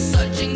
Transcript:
such a